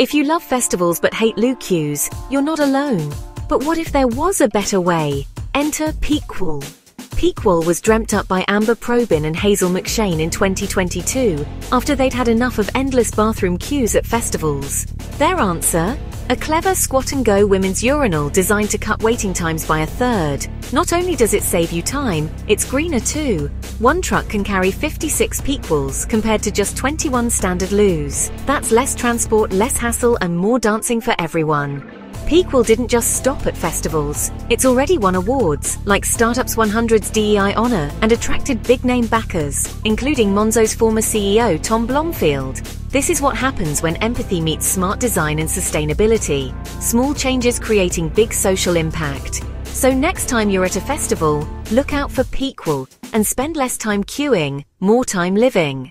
If you love festivals but hate loo queues, you're not alone. But what if there was a better way? Enter Peequal. Peequal was dreamt up by Amber Probyn and Hazel McShane in 2022 after they'd had enough of endless bathroom queues at festivals. Their answer? A clever squat and go women's urinal designed to cut waiting times by a third. Not only does it save you time, it's greener too. One truck can carry 56 Peequals compared to just 21 standard loos. That's less transport, less hassle, and more dancing for everyone. Peequal didn't just stop at festivals. It's already won awards, like Startups 100's DEI Honor, and attracted big name backers, including Monzo's former CEO Tom Blomfield. This is what happens when empathy meets smart design and sustainability. Small changes creating big social impact. So next time you're at a festival, look out for Peequal and spend less time queuing, more time living.